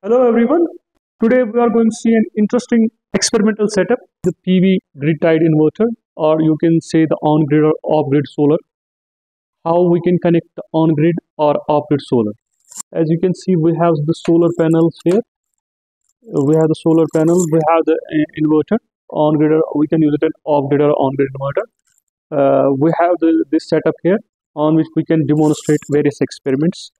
Hello everyone. Today we are going to see an interesting experimental setup, the PV grid tied inverter or you can say the on-grid or off-grid solar. How we can connect the on-grid or off-grid solar. As you can see we have the solar panels here. We have the solar panel, we have the uh, inverter on-grid or we can use it an off-grid or on-grid inverter. Uh, we have the, this setup here on which we can demonstrate various experiments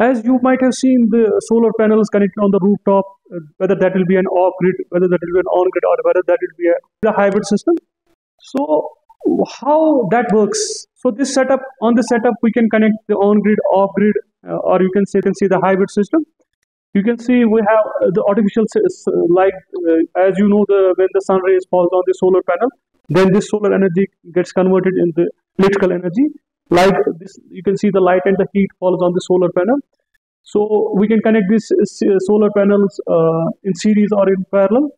as you might have seen the solar panels connected on the rooftop, uh, whether that will be an off-grid, whether that will be an on-grid, or whether that will be a, a hybrid system. So how that works? So this setup, on the setup, we can connect the on-grid, off-grid, uh, or you can say, can see the hybrid system. You can see we have uh, the artificial light, uh, as you know, the when the sun rays falls on the solar panel, then this solar energy gets converted into electrical energy light this you can see the light and the heat falls on the solar panel so we can connect these uh, solar panels uh, in series or in parallel.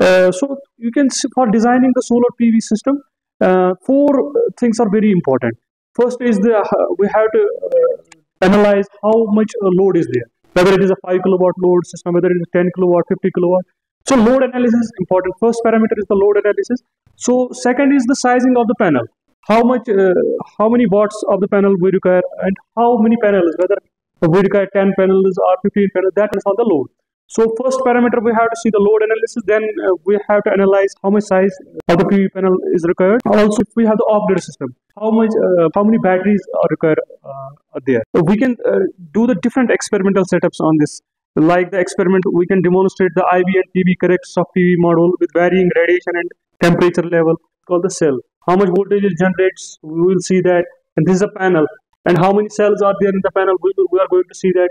Uh, so you can see for designing the solar pv system uh, four things are very important. First is the uh, we have to uh, analyze how much load is there. Whether it is a 5 kilowatt load system whether it is 10 kilowatt 50 kilowatt. So load analysis is important. First parameter is the load analysis. So second is the sizing of the panel. How much uh, how many watts of the panel we require and how many panels whether we require 10 panels or 15 panels that is on the load. So first parameter we have to see the load analysis. Then uh, we have to analyze how much size of the PV panel is required. Also if we have the off-grid system how much uh, how many batteries are required uh, are there? So we can uh, do the different experimental setups on this. Like the experiment we can demonstrate the IV and PV characteristics of PV module with varying radiation and temperature level called the cell. How much voltage it generates we will see that. And this is a panel and how many cells are there in the panel? We, we are going to see that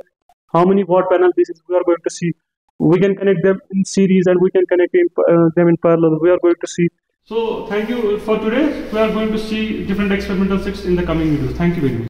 how many watt panel this is we are going to see. We can connect them in series and we can connect in, uh, them in parallel. We are going to see. So thank you for today. We are going to see different experimental sets in the coming videos thank you very much